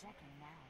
Checking now.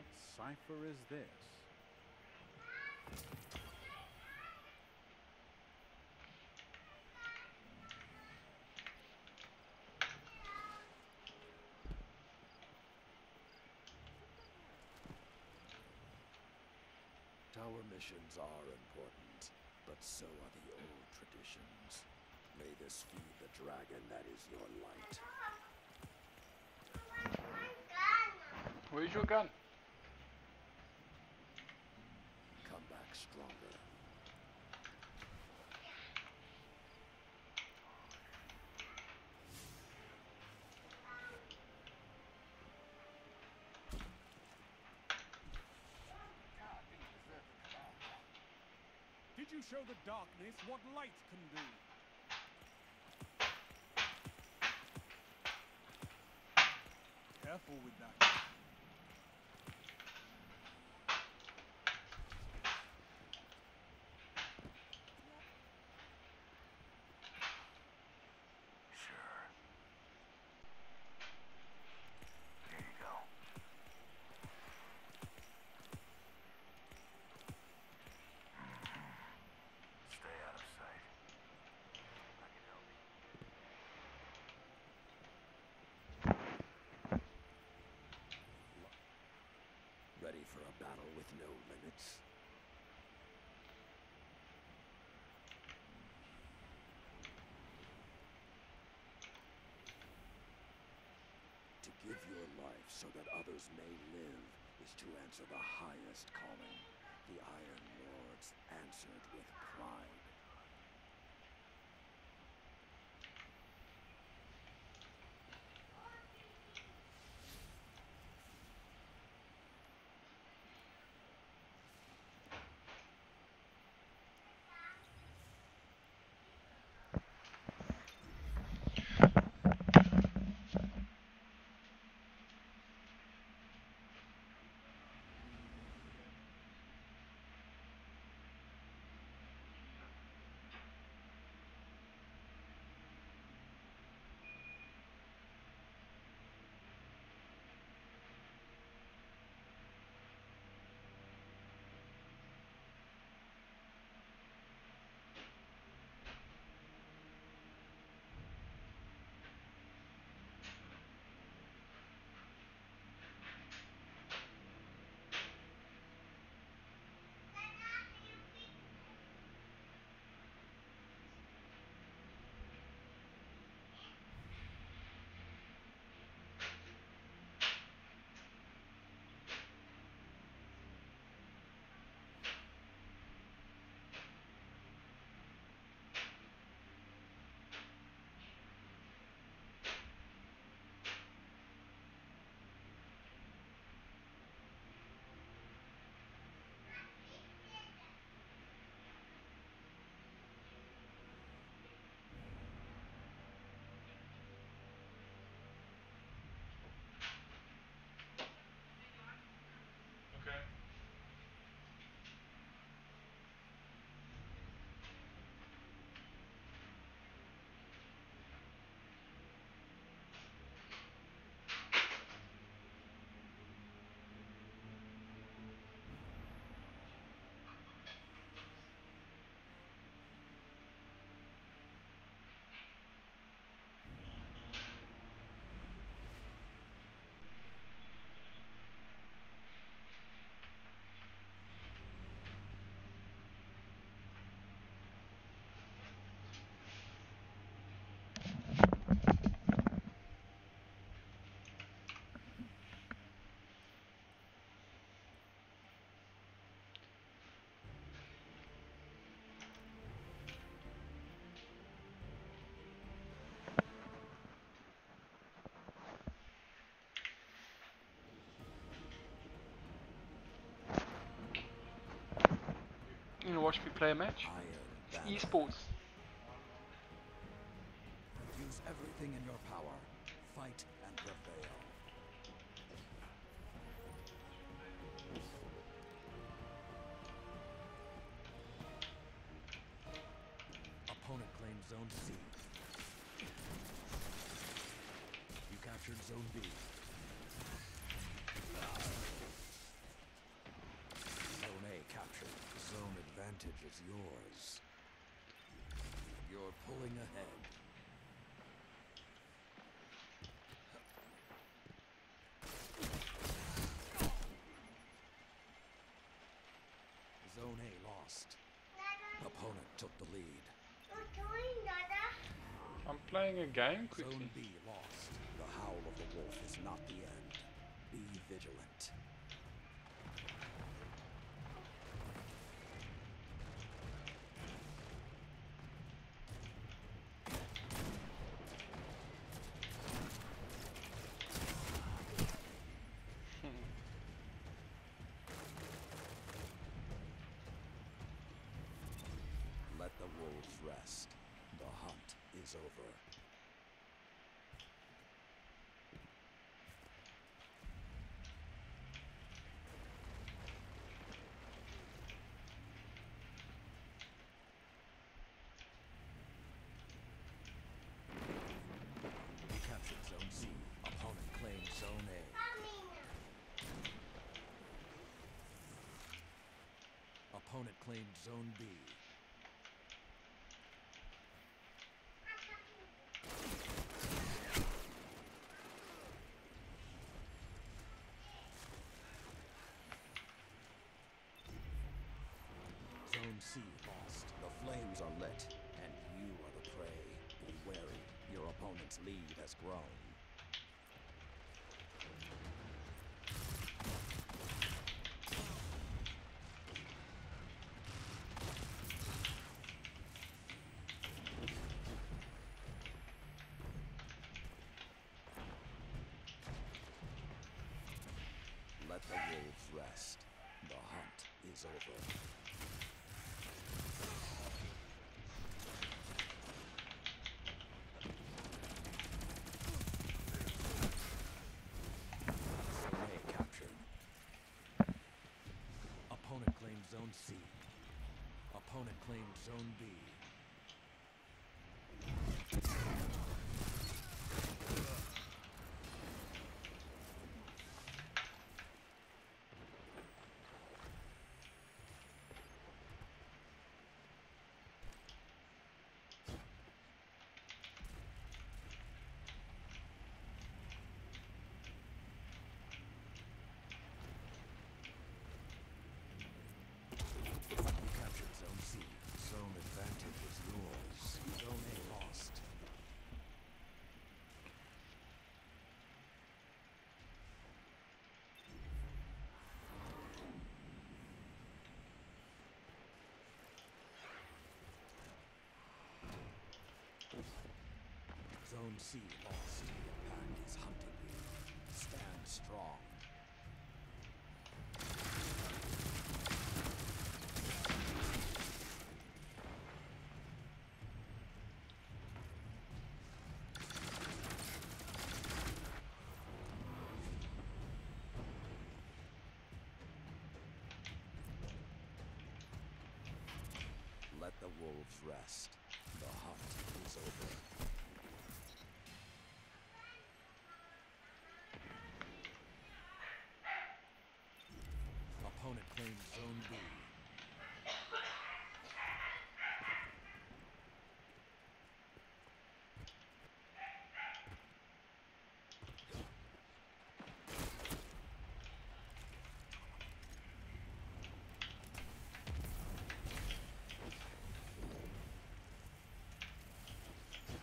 What cipher is this? Tower missions are important, but so are the old traditions. May this feed the dragon that is your light. Where's your gun? You show the darkness what light can do? Careful with that. Sure. Here you go. Stay out of sight. I can help you. Ready for a battle with no limits? To give your life so that others may live is to answer the highest calling. The Iron Lords answered with pride. Watch me play a match? Banner. Esports. Use everything in your power. Is yours. You're pulling ahead. Zone A lost. Opponent took the lead. I'm playing a game quickly. Zone B lost. The howl of the wolf is not the end. Be vigilant. Let the wolves rest. The hunt is over. Zone C. Opponent claims Zone A. Opponent claimed Zone B. C lost. The flames are lit, and you are the prey. Be wary. Your opponent's lead has grown. Let the wolves rest. The hunt is over. Zone A captured. Opponent claimed Zone C. Opponent claimed Zone B. You captured Zone C. Zone advantage is yours. Zone A lost. C lost. The pack is hunting you. Stand strong. Let the wolves rest. The hunt is over. Claims Zone B.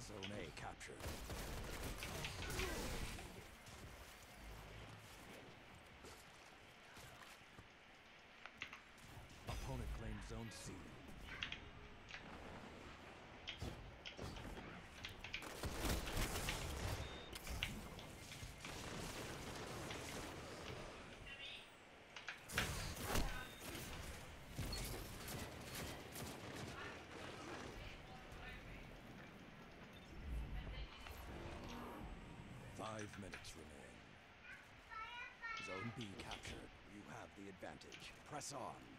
Zone A captured. Opponent claims Zone C. Five minutes remain. Zone B captured. You have the advantage. Press on.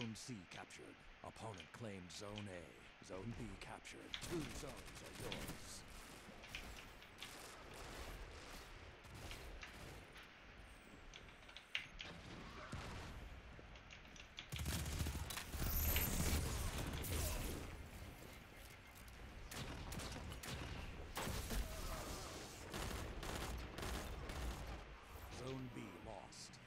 Zone C captured. Opponent claimed Zone A. Zone B captured. Two zones are yours. Zone B lost.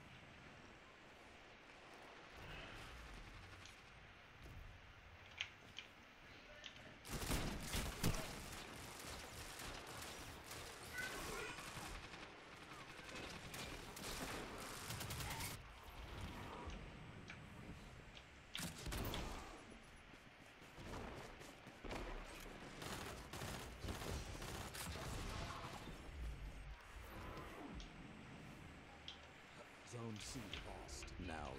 Zone C lost. Now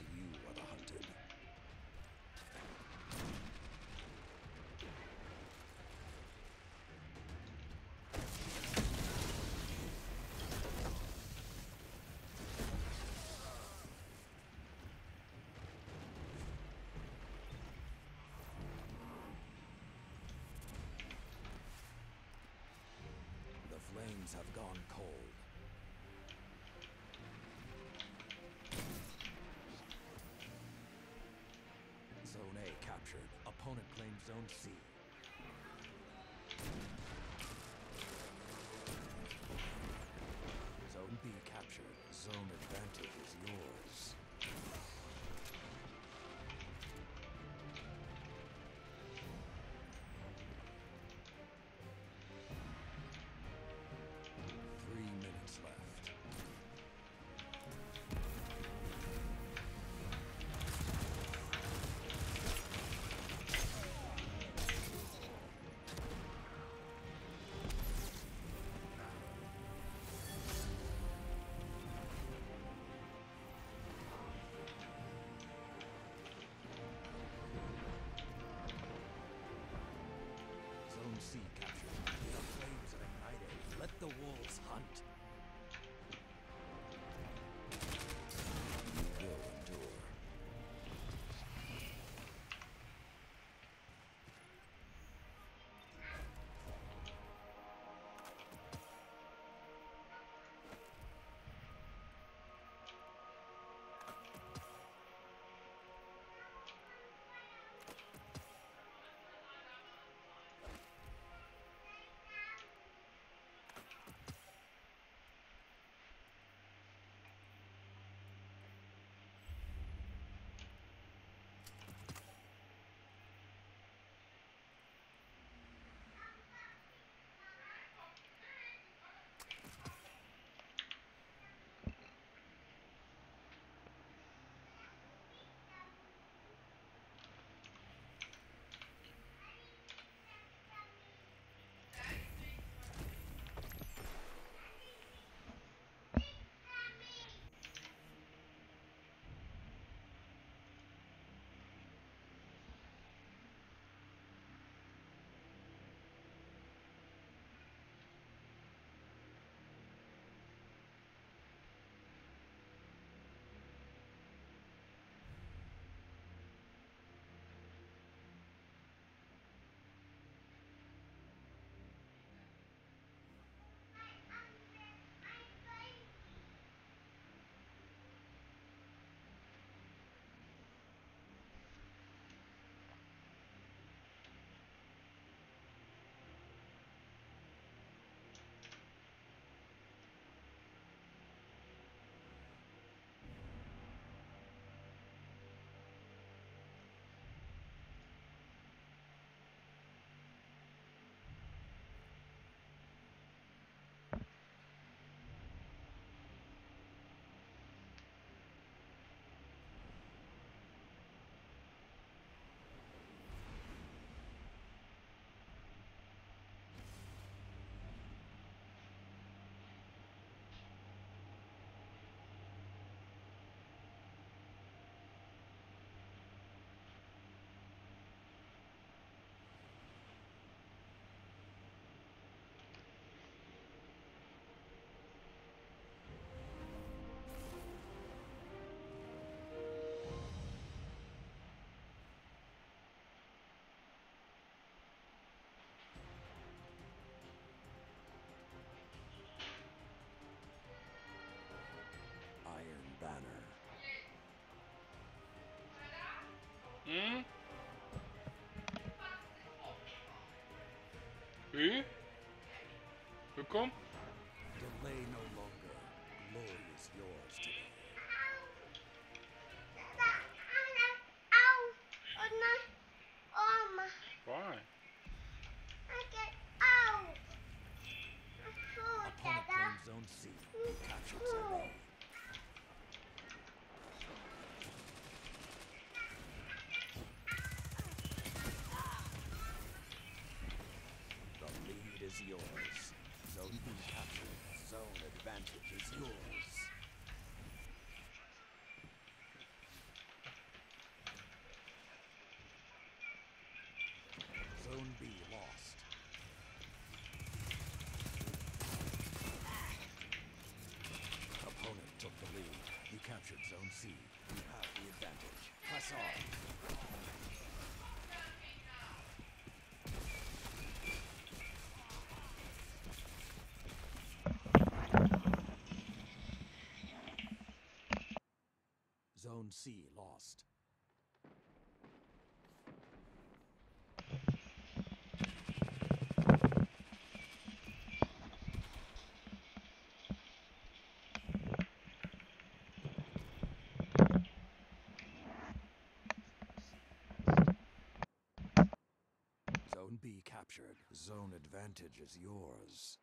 Opponent claimed U? Hoe kom? Delay no longer. Glory is yours today. Why? Opponent claimed Zone C. Captured Zone A. The lead is yours. Zone captured. Zone advantage is yours. Zone B lost. Opponent took the lead. You captured Zone C. You have the advantage. Press on. Zone lost. Zone B captured. Zone advantage is yours.